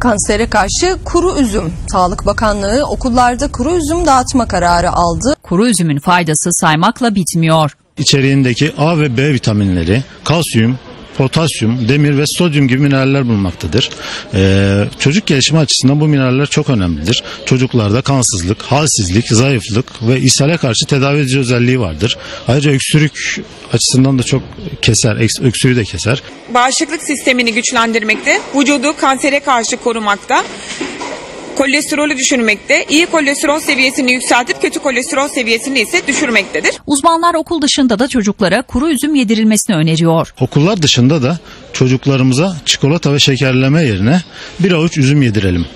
Kansere karşı kuru üzüm. Sağlık Bakanlığı okullarda kuru üzüm dağıtma kararı aldı. Kuru üzümün faydası saymakla bitmiyor. İçeriğindeki A ve B vitaminleri, kalsiyum, potasyum, demir ve sodyum gibi mineraller bulunmaktadır. Ee, çocuk gelişimi açısından bu mineraller çok önemlidir. Çocuklarda kansızlık, halsizlik, zayıflık ve ishale karşı tedavi edici özelliği vardır. Ayrıca öksürük açısından da çok keser, öksürüğü de keser. bağışıklık sistemini güçlendirmekte, vücudu kansere karşı korumakta, kolesterolü düşürmekte, iyi kolesterol seviyesini yükseltip kötü kolesterol seviyesini ise düşürmektedir. Uzmanlar okul dışında da çocuklara kuru üzüm yedirilmesini öneriyor. Okullar dışında da çocuklarımıza çikolata ve şekerleme yerine bir avuç üzüm yedirelim.